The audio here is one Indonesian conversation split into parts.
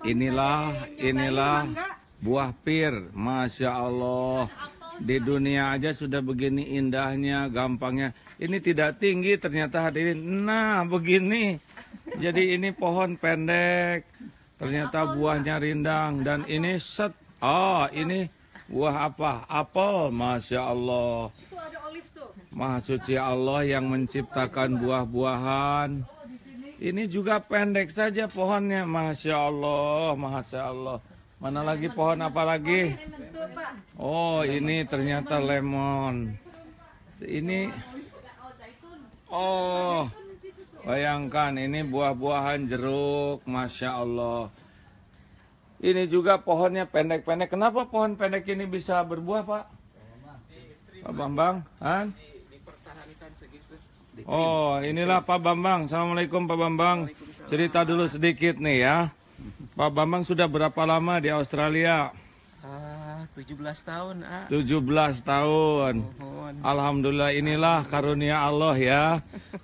Inilah inilah buah pir, masya Allah. Di dunia aja sudah begini indahnya, gampangnya. Ini tidak tinggi ternyata hadirin. Nah begini. Jadi ini pohon pendek. Ternyata buahnya rindang dan ini set. Oh ini buah apa? Apel, masya Allah. Maha suci Allah yang menciptakan buah-buahan. Ini juga pendek saja pohonnya, masya Allah, masya Allah. Mana lagi pohon apa lagi? Oh, ini ternyata lemon. Ini, oh, bayangkan ini buah-buahan jeruk, masya Allah. Ini juga pohonnya pendek-pendek. Kenapa pohon pendek ini bisa berbuah, Pak? Pak Bambang, Han? Oh, inilah Pak Bambang. Assalamualaikum Pak Bambang. Cerita dulu sedikit nih ya. Pak Bambang sudah berapa lama di Australia? Ah, 17 tahun, ah. 17 tahun. Mohon. Alhamdulillah inilah karunia Allah ya.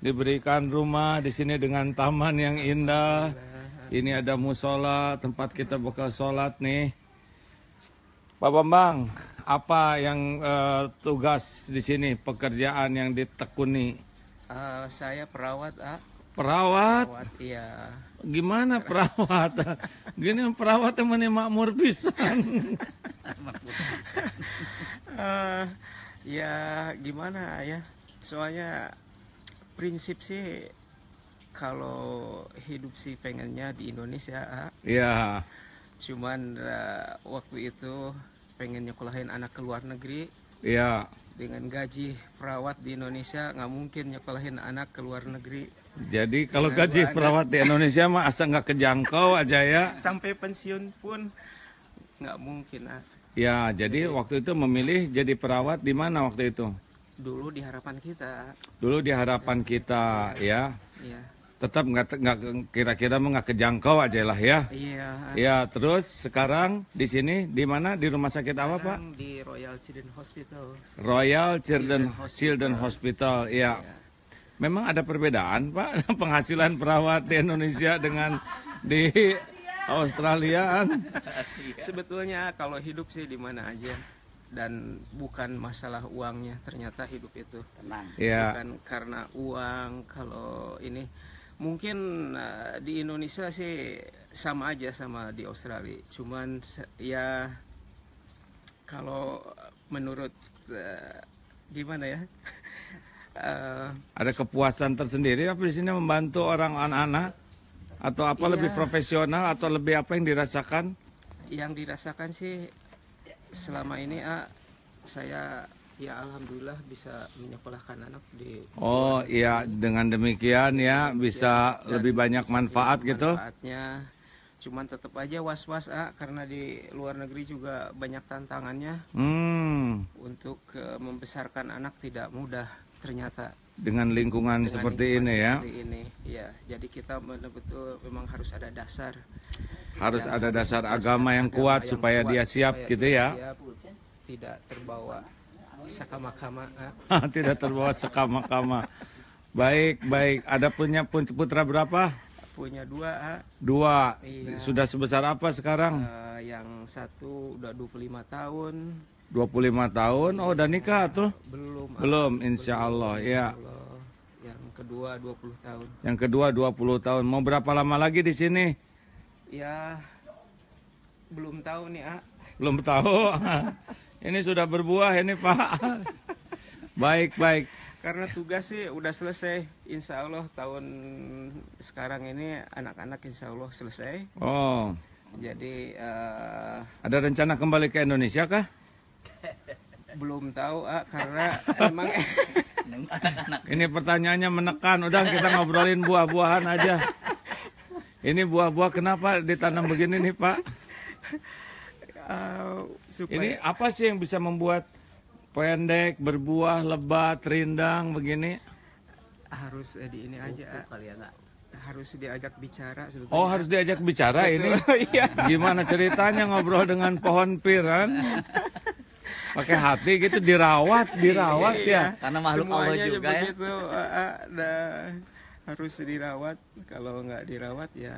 Diberikan rumah di sini dengan taman yang indah. Ini ada musola, tempat kita bakal sholat nih. Pak Bambang, apa yang eh, tugas di sini, pekerjaan yang ditekuni? Ah, saya perawat, ah. Perawat? Perawat, iya. Gimana perawat? Gini perawat yang makmur pisan. Ah, ya gimana ya? Soalnya prinsip sih kalau hidup sih pengennya di Indonesia, ah. Ya, cuman ah, waktu itu pengen nyekolahin anak ke luar negeri ya. Dengan gaji perawat di Indonesia nggak mungkin nyekolahin anak ke luar negeri Jadi kalau gaji perawat di Indonesia mah asal nggak kejangkau aja ya. sampai pensiun pun nggak mungkin ah. Ya, jadi waktu itu memilih jadi perawat di mana waktu itu? dulu di harapan kita Dulu di harapan kita ya. ya Tetap nggak nggak kira-kira nggak kejangkau aja lah ya. iya Ya, terus sekarang di sini di mana? Di rumah sakit apa, Pak? di Royal Children Hospital Royal Children Children Hospital. Ya. Memang ada perbedaan, Pak, penghasilan perawat di Indonesia dengan di Australia. sebetulnya kalau hidup sih di mana aja dan bukan masalah uangnya ternyata hidup itu Ya. bukan karena uang kalau ini mungkin eh, di Indonesia sih sama aja sama di Australia cuman ya kalau menurut eh, gimana ya Eh, Ada kepuasan tersendiri apa di sini membantu orang anak-anak atau apa lebih Iya. profesional atau lebih apa yang dirasakan? yang dirasakan sih selama ini ah, saya ya alhamdulillah bisa menyekolahkan anak di Oh iya dengan demikian ya bisa dan lebih banyak manfaat gitu. manfaatnya. Cuman tetap aja was-was ah karena di luar negeri juga banyak tantangannya. Hmm. Untuk eh, membesarkan anak tidak mudah ternyata. Dengan lingkungan Dengan seperti lingkungan ini ya. seperti ini ya jadi kita betul-betul memang harus ada dasar. Harus ada harus dasar dasar agama yang agama kuat yang supaya kuat dia siap supaya gitu dia ya. siap, tidak terbawa sakama-kama ah. Tidak terbawa sekama-kama. Baik baik. Ada punya pun- putra berapa? punya dua ah. Dua. Iya. Sudah sebesar apa sekarang? Eh, yang satu udah 25 tahun 25 tahun. Oh udah nikah tuh? belum. Belum insya Allah ya. Allah. yang kedua 20 tahun Yang kedua 20 tahun. Mau berapa lama lagi di sini? ya belum tahu nih ah Belum tahu. ini sudah berbuah ini Pak. baik baik. karena tugas sih udah selesai insya Allah tahun sekarang ini anak-anak insya Allah selesai Oh jadi eh, ada rencana kembali ke Indonesia kah? belum tahu ah karena emang Ini pertanyaannya menekan. Udah kita ngobrolin buah-buahan aja. Ini buah-buah kenapa ditanam begini nih Pak? Eh, supaya Ini apa sih yang bisa membuat pendek, berbuah, lebat, rindang begini? harus eh, di ini aja ah. harus diajak bicara sebetulnya. Oh harus diajak bicara ini? Iya. Gimana ceritanya ngobrol dengan pohon piran? Pakai hati gitu dirawat, dirawat ya. Karena makhluk Allah Semuanya juga ya. begitu, ah, ah, dah harus dirawat. Kalau nggak dirawat ya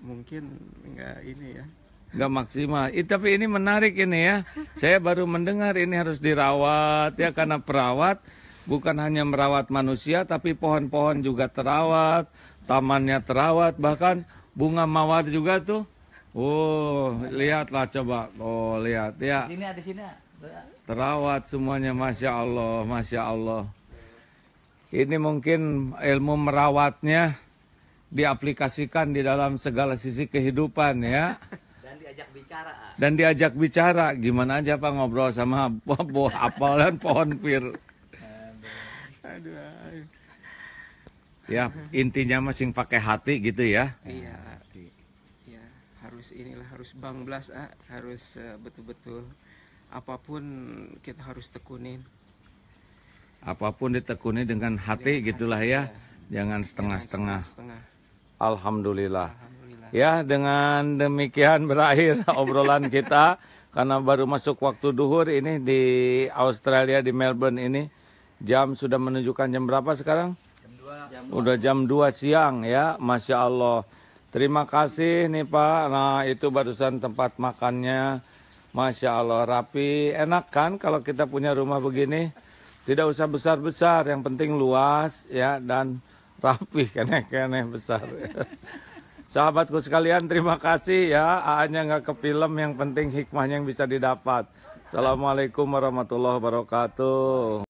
mungkin nggak ini ya nggak maksimal. Ih, tapi ini menarik ini ya. Saya baru mendengar ini harus dirawat ya karena perawat bukan hanya merawat manusia tapi pohon-pohon juga terawat, tamannya terawat, bahkan bunga mawar juga tuh. Oh, lihatlah coba. Oh, lihat ya. Sini ada sini. Terawat semuanya, masya Allah, masya Allah. Ini mungkin ilmu merawatnya diaplikasikan di dalam segala sisi kehidupan ya. Dan diajak bicara. ah. Dan diajak bicara, gimana aja Pak ngobrol sama buah, buah apel dan pohon pir. aduh aduh. Ya, intinya masing pakai hati gitu ya. iya ya harus inilah harus bang blas ah harus eh, betul-betul apa pun kita harus tekunin Apa pun ditekuni dengan hati gitulah ya. Jangan setengah-setengah. setengah Alhamdulillah. alhamdulillah Ya, dengan demikian berakhir obrolan kita karena baru masuk waktu duhur ini di Australia di Melbourne ini. Jam sudah menunjukkan jam berapa sekarang? Udah jam 2 siang ya, Masya Allah. Terima kasih nih Pak. Nah itu barusan tempat makannya. Masya Allah rapi. Enak kan kalau kita punya rumah begini? Tidak usah besar-besar, yang penting luas ya dan rapi kene-kene besar. Sahabatku sekalian terima kasih ya. A-nya nggak ke film, yang penting hikmahnya yang bisa didapat. Assalamualaikum warahmatullahi wabarakatuh.